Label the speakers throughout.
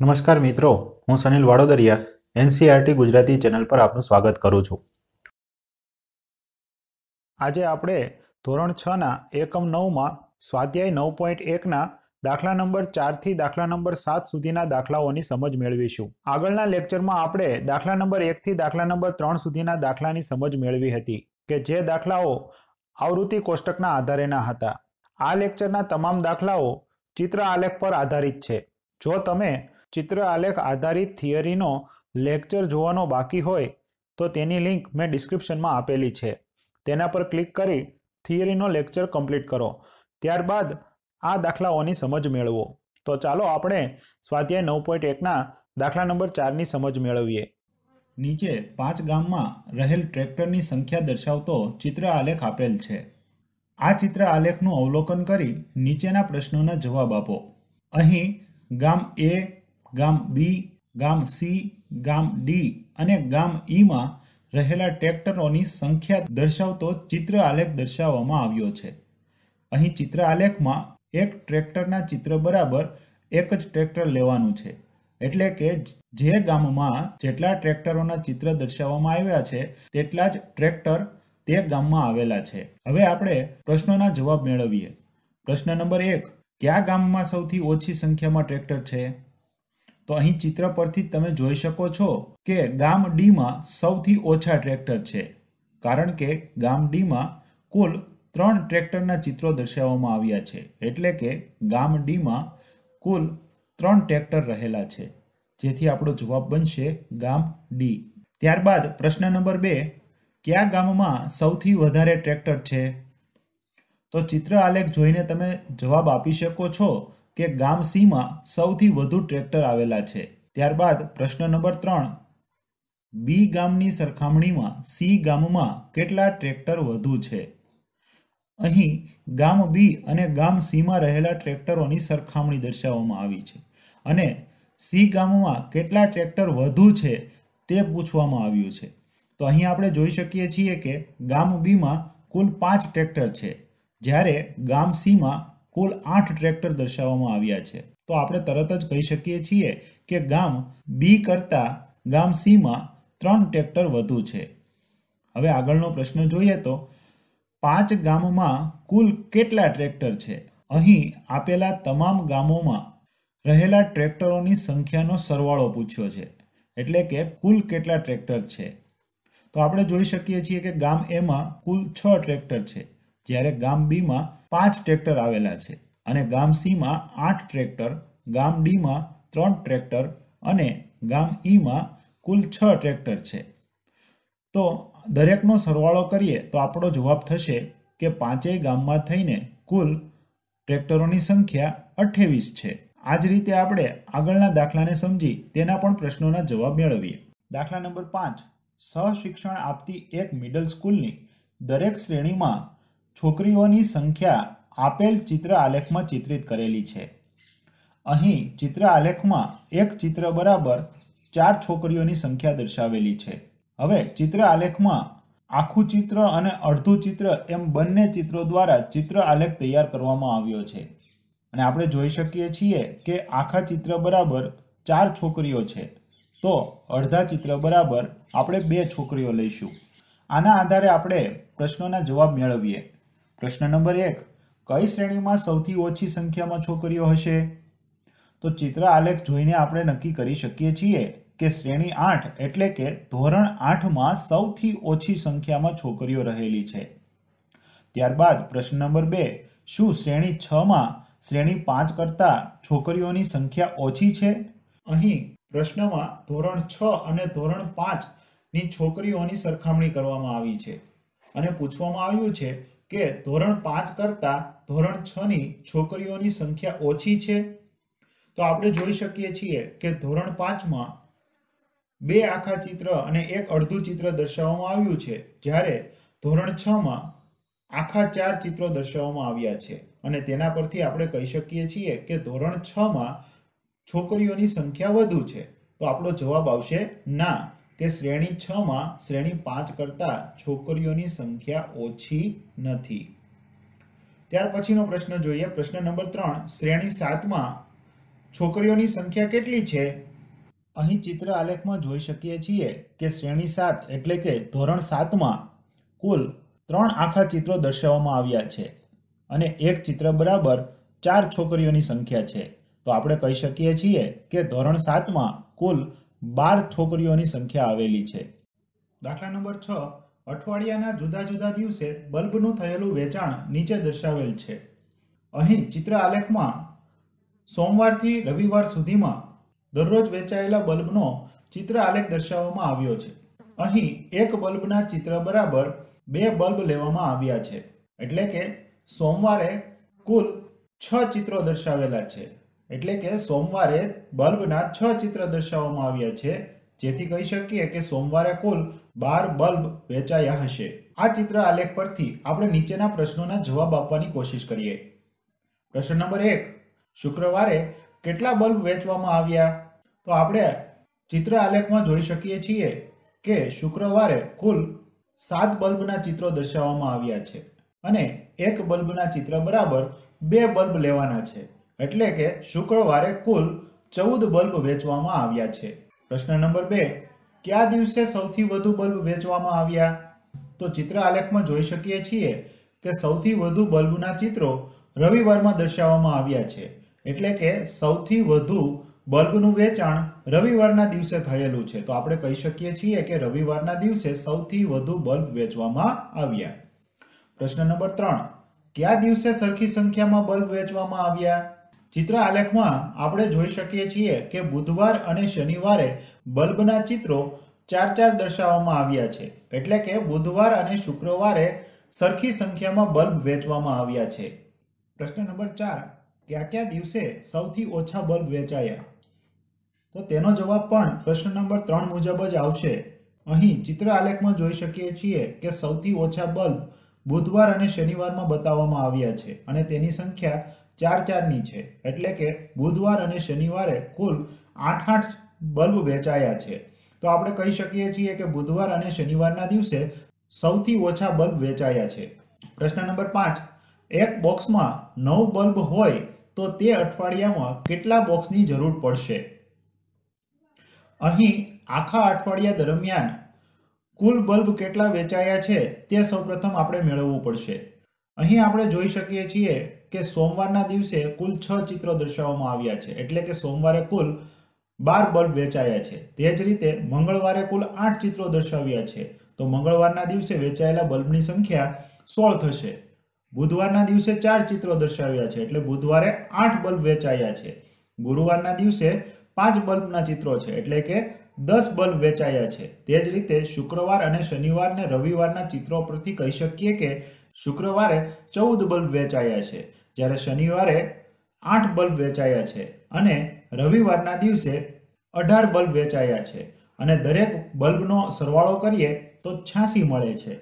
Speaker 1: નમસ્કાર મિત્રો, હું સનિલ વાડોદરિયા, એનસીઆરટી ગુજરાતી ચેનલ પર આપનું સ્વાગત કરું છું. આજે આપણે ધોરણ છ ના એકમ નવમાં, સ્વાધ્યાય નવ પોઈન્ટ એકના દાખલા નંબર ચારથી દાખલા નંબર સાત સુધીના દાખલાઓની સમજ મેળવીશું. આગળના લેક્ચરમાં આપણે દાખલા નંબર એકથી દાખલા નંબર ત્રણ સુધીના દાખલાની સમજ મેળવી હતી, કે જે દાખલાઓ આવૃત્તિ કોષ્ટકના આધારેના હતા. આ લેક્ચરના તમામ દાખલાઓ ચિત્ર આલેખ પર આધારિત છે. જો તમે ચિત્ર આલેખ આધારિત થિયરીનો લેક્ચર જોવાનો બાકી હોય તો તેની લિંક મેં ડિસ્ક્રિપ્શનમાં આપેલી છે. તેના પર ક્લિક કરી થિયરીનો લેક્ચર કમ્પ્લીટ કરો. ત્યારબાદ આ દાખલાઓની સમજ મેળવો. તો ચાલો આપણે સ્વાધ્યાય નવ પોઈન્ટ એકના દાખલા નંબર ચારની સમજ મેળવીએ. નીચે પાંચ ગામમાં રહેલ ટ્રેક્ટરની સંખ્યા દર્શાવતો ચિત્ર આલેખ આપેલ છે. આ ચિત્ર આલેખનું અવલોકન કરી નીચેના પ્રશ્નોના જવાબ આપો. અહીં ગામ એ ગામ બી, ગામ સી, ગામ ડી અને ગામ ઈમાં રહેલા ટ્રેક્ટરોની સંખ્યા દર્શાવતો ચિત્ર આલેખ દર્શાવવામાં આવ્યો છે. અહીં ચિત્ર આલેખમાં એક ટ્રેક્ટરના ચિત્ર બરાબર એક જ ટ્રેક્ટર લેવાનું છે. એટલે કે જે ગામમાં જેટલા ટ્રેક્ટરોના ચિત્ર દર્શાવવામાં આવ્યા છે, તેટલા જ ટ્રેક્ટર તે ગામમાં આવેલા છે. હવે આપણે પ્રશ્નોના જવાબ મેળવીએ. પ્રશ્ન નંબર એક, કયા ગામમાં સૌથી ઓછી સંખ્યામાં ટ્રેક્ટર છે? તો અહીં ચિત્ર પરથી તમે જોઈ શકો છો કે ગામ ડીમાં સૌથી ઓછા ટ્રેક્ટર છે. કારણ કે ગામ ડીમાં કુલ ત્રણ ટ્રેક્ટરના ચિત્રો દર્શાવવામાં આવ્યા છે. એટલે કે ગામ ડીમાં કુલ ત્રણ ટ્રેક્ટર રહેલા છે. જેથી આપણો જવાબ બનશે ગામ ડી. ત્યારબાદ પ્રશ્ન નંબર બે, કયા ગામમાં સૌથી વધારે ટ્રેક્ટર છે? તો ચિત્ર આલેખ જોઈને તમે જવાબ આપી શકો છો કે ગામ સીમાં સૌથી વધુ ટ્રેક્ટર આવેલા છે. ત્યારબાદ પ્રશ્ન નંબર ત્રણ, બી ગામની સરખામણીમાં સી ગામમાં કેટલા ટ્રેક્ટર વધુ છે? અહીં ગામ બી અને ગામ સીમાં રહેલા ટ્રેક્ટરોની સરખામણી દર્શાવવામાં આવી છે અને સી ગામમાં કેટલા ટ્રેક્ટર વધુ છે તે પૂછવામાં આવ્યું છે. તો અહીં આપણે જોઈ શકીએ છીએ કે ગામ બીમાં કુલ પાંચ ટ્રેક્ટર છે. જ્યારે ગામ સીમાં કુલ આઠ ટ્રેક્ટર દર્શાવવામાં આવ્યા છે. તો આપણે તરત જ કહી શકીએ છીએ કે ગામ બી કરતાં ગામ સીમાં ત્રણ ટ્રેક્ટર વધુ છે. હવે આગળનો પ્રશ્ન જોઈએ તો, પાંચ ગામમાં કુલ કેટલા ટ્રેક્ટર છે? અહીં આપેલા તમામ ગામોમાં રહેલા ટ્રેક્ટરોની સંખ્યાનો સરવાળો પૂછ્યો છે. એટલે કે કુલ કેટલા ટ્રેક્ટર છે? તો આપણે જોઈ શકીએ છીએ કે ગામ એમાં કુલ છ ટ્રેક્ટર છે. જ્યારે ગામ બીમાં પાંચ ટ્રેક્ટર આવેલા છે અને ગામ સીમાં આઠ ટ્રેક્ટર, ગામ ડીમાં ત્રણ ટ્રેક્ટર અને ગામ ઈમાં કુલ છ ટ્રેક્ટર છે. તો દરેકનો સરવાળો કરીએ તો આપણો જવાબ થશે કે પાંચેય ગામમાં થઈને કુલ ટ્રેક્ટરોની સંખ્યા અઠ્ઠાવીસ છે. આ જ રીતે આપણે આગળના દાખલાને સમજી તેના પણ પ્રશ્નોના જવાબ મેળવીએ. દાખલા નંબર પાંચ. સહશિક્ષણ આપતી એક મિડલ સ્કૂલની દરેક શ્રેણીમાં છોકરીઓની સંખ્યા આપેલ ચિત્ર આલેખમાં ચિત્રિત કરેલી છે. અહીં ચિત્ર આલેખમાં એક ચિત્ર બરાબર ચાર છોકરીઓની સંખ્યા દર્શાવેલી છે. હવે ચિત્ર આલેખમાં આખું ચિત્ર અને અડધું ચિત્ર એમ બંને ચિત્રો દ્વારા ચિત્ર આલેખ તૈયાર કરવામાં આવ્યો છે. અને આપણે જોઈ શકીએ છીએ કે આખા ચિત્ર બરાબર ચાર છોકરીઓ છે. તો અડધા ચિત્ર બરાબર આપણે બે છોકરીઓ લઈશું. આના આધારે આપણે પ્રશ્નોના જવાબ મેળવીએ. પ્રશ્ન નંબર એક, કઈ શ્રેણીમાં સૌથી ઓછી સંખ્યામાં છોકરીઓ હશે? તો ચિત્ર આલેખ જોઈને આપણે નક્કી કરી શકીએ છીએ કે શ્રેણી આઠ એટલે કે ધોરણ આઠમાં સૌથી ઓછી સંખ્યામાં છોકરીઓ રહેલી છે. ત્યારબાદ પ્રશ્ન નંબર બે, શું શ્રેણી છમાં શ્રેણી પાંચ કરતાં છોકરીઓની સંખ્યા ઓછી છે? અહીં પ્રશ્નમાં ધોરણ છ અને ધોરણ પાંચની છોકરીઓની સરખામણી કરવામાં આવી છે અને પૂછવામાં આવ્યું છે કે ધોરણ પાંચ કરતાં ધોરણ છની છોકરીઓની સંખ્યા ઓછી છે? તો આપણે જોઈ શકીએ છીએ કે ધોરણ પાંચમાં બે આખા ચિત્ર અને એક અડધું ચિત્ર દર્શાવવામાં આવ્યું છે, જ્યારે ધોરણ છમાં આખા ચાર ચિત્રો દર્શાવવામાં આવ્યા છે. અને તેના પરથી આપણે કહી શકીએ છીએ કે ધોરણ છમાં છોકરીઓની સંખ્યા વધુ છે. તો આપણો જવાબ આવશે ના. કે શ્રેણી છમાં શ્રેણી પાંચ કરતાં છોકરીઓની સંખ્યા ઓછી નથી. ત્યાર પછીનો પ્રશ્ન જોઈએ. પ્રશ્ન નંબર ત્રણ, શ્રેણી સાતમાં છોકરીઓની સંખ્યા કેટલી છે? અહીં ચિત્ર આલેખમાં જોઈ શકીએ છીએ કે શ્રેણી સાત એટલે કે ધોરણ સાતમાં કુલ ત્રણ આખા ચિત્રો દર્શાવવામાં આવ્યા છે અને એક ચિત્ર બરાબર ચાર છોકરીઓની સંખ્યા છે. તો આપણે કહી શકીએ છીએ કે ધોરણ સાતમાં કુલ બાર છોકરીઓની સંખ્યા આવેલી છે. દાખલા નંબર છ, અઠવાડિયાના જુદા જુદા દિવસે બલ્બનું થયેલું વેચાણ નીચે દર્શાવેલ છે. અહીં ચિત્ર આલેખમાં સોમવારથી રવિવાર સુધીમાં દરરોજ વેચાયેલા બલ્બનો ચિત્ર આલેખ દર્શાવવામાં આવ્યો છે. અહીં એક બલ્બના ચિત્ર બરાબર બે બલ્બ લેવામાં આવ્યા છે. એટલે કે સોમવારે કુલ છ ચિત્રો દર્શાવેલા છે. એટલે કે સોમવારે બલ્બના છ ચિત્ર દર્શાવવામાં આવ્યા છે, જેથી કહી શકીએ કે સોમવારે કુલ બાર બલ્બ વેચાયા હશે. આ ચિત્ર આલેખ પરથી આપણે નીચેના પ્રશ્નોના જવાબ આપવાની કોશિશ કરીએ. પ્રશ્ન નંબર એક, શુક્રવારે કેટલા બલ્બ વેચવામાં આવ્યા? તો આપણે ચિત્ર આલેખમાં જોઈ શકીએ છીએ કે શુક્રવારે કુલ સાત બલ્બના ચિત્રો દર્શાવવામાં આવ્યા છે અને એક બલ્બના ચિત્ર બરાબર બે બલ્બ લેવાના છે. એટલે કે શુક્રવારે કુલ ચૌદ બલ્બ વેચવામાં આવ્યા છે. પ્રશ્ન નંબર બે, કયા દિવસે સૌથી વધુ બલ્બ વેચવામાં આવ્યા? તો ચિત્ર આલેખમાં જોઈ શકીએ છીએ કે સૌથી વધુ બલ્બના ચિત્રો રવિવારમાં દર્શાવવામાં આવ્યા છે. એટલે કે સૌથી વધુ બલ્બનું વેચાણ રવિવારના દિવસે થયેલું છે. તો આપણે કહી શકીએ છીએ કે રવિવારના દિવસે સૌથી વધુ બલ્બ વેચવામાં આવ્યા. પ્રશ્ન નંબર ત્રણ, કયા દિવસે સરખી સંખ્યામાં બલ્બ વેચવામાં આવ્યા? ચિત્ર આલેખમાં આપણે જોઈ શકીએ છીએ કે બુધવાર અને શનિવારે બલ્બના ચિત્રો ચાર ચાર દર્શાવવામાં આવ્યા છે. એટલે કે બુધવાર અને શુક્રવારે સરખી સંખ્યામાં બલ્બ વેચવામાં આવ્યા છે. પ્રશ્ન નંબર ચાર, કયા કયા દિવસે સૌથી ઓછા બલ્બ વેચાયા તો તેનો જવાબ પણ પ્રશ્ન નંબર ત્રણ મુજબ જ આવશે. અહીં ચિત્ર આલેખમાં જોઈ શકીએ છીએ કે સૌથી ઓછા બલ્બ બુધવાર અને શનિવારમાં બતાવવામાં આવ્યા છે અને તેની સંખ્યા ચાર ચારની છે. એટલે કે બુધવાર અને શનિવારે કુલ આઠ આઠ બલ્બ વેચાયા છે. તો આપણે કહી શકીએ છીએ કે બુધવાર અને શનિવારના દિવસે સૌથી ઓછા બલ્બ વેચાયા છે. પ્રશ્ન નંબર પાંચ. એક બોક્સમાં નવ બલ્બ હોય તો તે અઠવાડિયામાં કેટલા બોક્સની જરૂર પડશે? અહીં આખા અઠવાડિયા દરમિયાન કુલ બલ્બ કેટલા વેચાયા છે તે સૌપ્રથમ આપણે મેળવવું પડશે. અહીં આપણે જોઈ શકીએ છીએ કે સોમવારના દિવસે કુલ છ ચિત્રો દર્શાવવામાં આવ્યા છે. એટલે કે સોમવારે કુલ બાર બલ્બ વેચાયા છે. તે જ રીતે મંગળવારે કુલ આઠ ચિત્રો દર્શાવ્યા છે. તો મંગળવારના દિવસે વેચાયેલા બલ્બની સંખ્યા સોળ થશે. બુધવારના દિવસે ચાર ચિત્રો દર્શાવ્યા છે. એટલે બુધવારે આઠ બલ્બ વેચાયા છે. ગુરુવારના દિવસે પાંચ બલ્બના ચિત્રો છે. એટલે કે દસ બલ્બ વેચાયા છે. તે જ રીતે શુક્રવાર અને શનિવાર અને રવિવારના ચિત્રો પરથી કહી શકીએ કે શુક્રવારે ચૌદ બલ્બ વેચાયા છે. જ્યારે શનિવારે આઠ બલ્બ વેચાયા છે અને રવિવારના દિવસે અઢાર બલ્બ વેચાયા છે અને દરેક બલ્બનો સરવાળો કરીએ તો છ્યાસી મળે છે.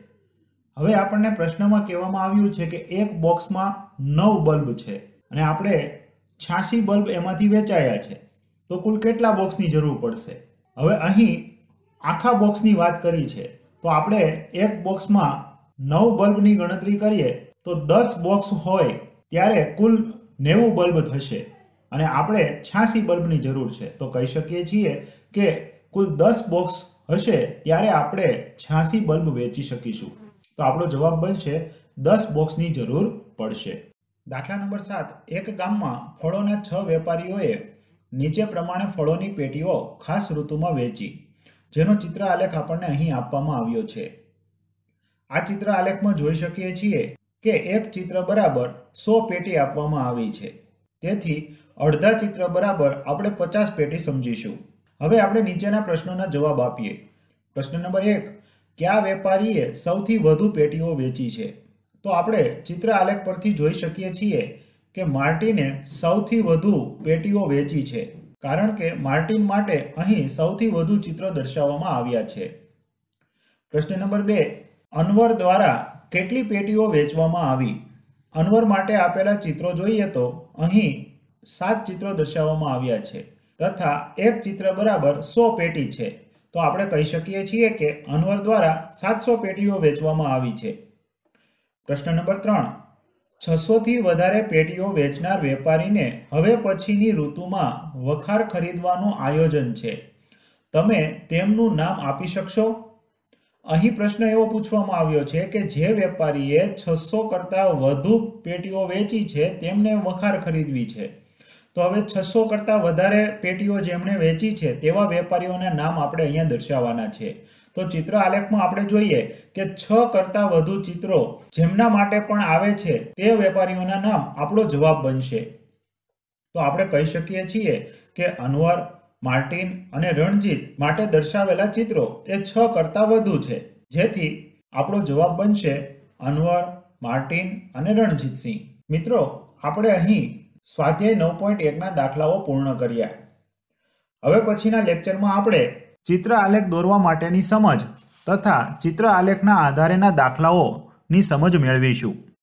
Speaker 1: હવે આપણને પ્રશ્નમાં કહેવામાં આવ્યું છે કે એક બોક્સમાં નવ બલ્બ છે અને આપણે છ્યાસી બલ્બ એમાંથી વેચાયા છે. તો કુલ કેટલા બોક્સની જરૂર પડશે? હવે અહીં આખા બોક્સની વાત કરી છે. તો આપણે એક બોક્સમાં નવ બલ્બની ગણતરી કરીએ તો દસ બોક્સ હોય ત્યારે કુલ નેવું બલ્બ થશે. અને આપણે છ્યાસી બલ્બની જરૂર છે. તો કહી શકીએ છીએ કે કુલ દસ બોક્સ હશે ત્યારે આપણે છ્યાસી બલ્બ વેચી શકીશું. તો આપણો જવાબ બનશે દસ બોક્સની જરૂર પડશે. દાખલા નંબર સાત. એક ગામમાં ફળોના છ વેપારીઓએ નીચે પ્રમાણે ફળોની પેટીઓ ખાસ ઋતુમાં વેચી, જેનો ચિત્ર આલેખ આપણને અહીં આપવામાં આવ્યો છે. આ ચિત્ર આલેખમાં જોઈ શકીએ છીએ કે એક ચિત્ર બરાબર સો પેટી આપવામાં આવી છે. તેથી અડધા ચિત્ર બરાબર આપણે પચાસ પેટી સમજીશું. હવે આપણે નીચેના પ્રશ્નોના જવાબ આપીએ. પ્રશ્ન નંબર એક, કયા વેપારીએ સૌથી વધુ પેટીઓ વેચી છે? તો આપણે ચિત્ર આલેખ પરથી જોઈ શકીએ છીએ કે માર્ટિને સૌથી વધુ પેટીઓ વેચી છે, કારણ કે માર્ટિન માટે અહીં સૌથી વધુ ચિત્રો દર્શાવવામાં આવ્યા છે. પ્રશ્ન નંબર બે અનવર દ્વારા કેટલી પેટીઓ વેચવામાં આવી? અનવર માટે આપેલા ચિત્રો જોઈએ તો અહીં સાત ચિત્રો દર્શાવવામાં આવ્યા છે તથા એક ચિત્ર બરાબર સો પેટી છે. તો આપણે કહી શકીએ છીએ કે અનવર દ્વારા સાતસો પેટીઓ વેચવામાં આવી છે. પ્રશ્ન નંબર ત્રણ. છસોથી વધારે પેટીઓ વેચનાર વેપારીને હવે પછીની ઋતુમાં વખાર ખરીદવાનું આયોજન છે. તમે તેમનું નામ આપી શકશો? અહીં પ્રશ્ન એવો પૂછવામાં આવ્યો છે કે જે વેપારીએ છસો કરતાં વધુ પેટીઓ વેચી છે, તેમને વખાર ખરીદવી છે. તો હવે છસો કરતાં વધારે પેટીઓ જેમણે વેચી છે, તેવા વેપારીઓના નામ આપણે અહીંયા દર્શાવવાના છે. તો ચિત્ર આલેખમાં આપણે જોઈએ કે છ કરતાં વધુ ચિત્રો જેમના માટે પણ આવે છે, તે વેપારીઓના નામ આપણો જવાબ બનશે. તો આપણે કહી શકીએ છીએ કે અનવર માર્ટિન અને રણજીત માટે દર્શાવેલા ચિત્રો એ છ કરતાં વધુ છે. જેથી આપણો જવાબ બનશે અનવર, માર્ટિન અને રણજીતસિંહ મિત્રો, આપણે અહીં સ્વાધ્યાય નવ પોઈન્ટ એકના દાખલાઓ પૂર્ણ કર્યા. હવે પછીના લેક્ચરમાં આપણે ચિત્ર આલેખ દોરવા માટેની સમજ તથા ચિત્ર આલેખના આધારેના દાખલાઓની સમજ મેળવીશું.